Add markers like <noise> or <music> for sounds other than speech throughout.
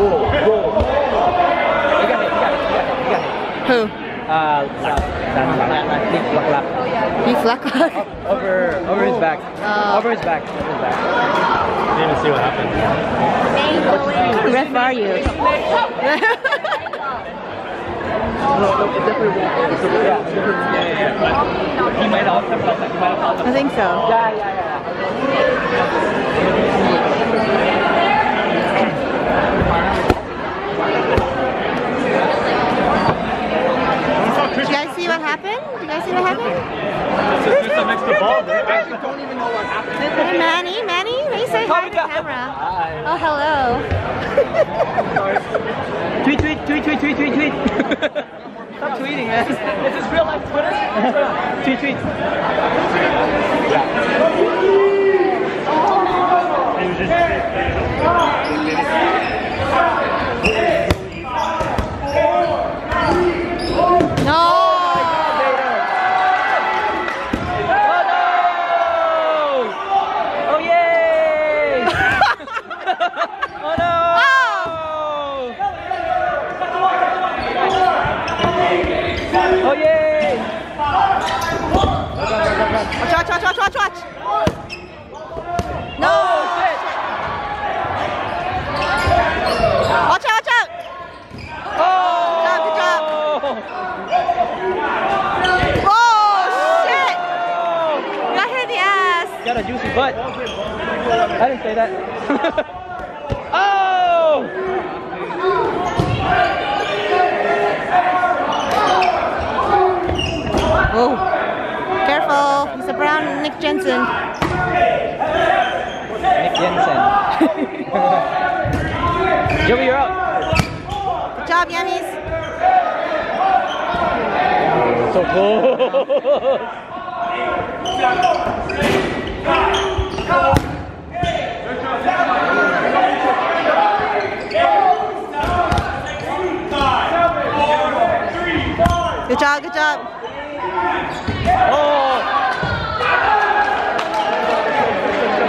roll, roll. You got it, you got it, you got it, you got it. Who? Uh, Nick Flaklak. Nick Flaklak? Over, over his back. Uh, over his back. Over his back. Didn't even see what happened. What ref are you? <laughs> I think so. Yeah, yeah, yeah. Happened? You guys see what happened? Just just next to ball. I actually don't even know what happened. Hey Manny, Manny, me say hi to the camera. Oh, hello. <laughs> Tweet, tweet, tweet, tweet, tweet, tweet, tweet. Stop tweeting, man. Is this real life Twitter? <laughs> tweet, tweet. No! Oh no! Oh yay! oh no! Oh yay! Watch, watch, watch, watch, watch, watch! No! Watch out, watch out! Oh! Good job, Oh, shit! Got hit in the ass! Got a juicy butt. I didn't say that. <laughs> oh! Oh. A brown Nick Jensen. Nick Jensen. Joey, you're out. Good job, Yummies. So close. Good job, good job. Oh!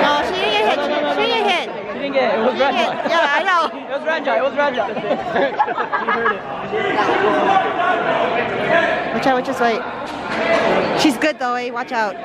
No, she didn't get hit. She, she didn't get hit. She didn't Yeah, I know. It was <laughs> Raja. It was Raja. Watch out, watch this way. She's good though, eh? Watch out.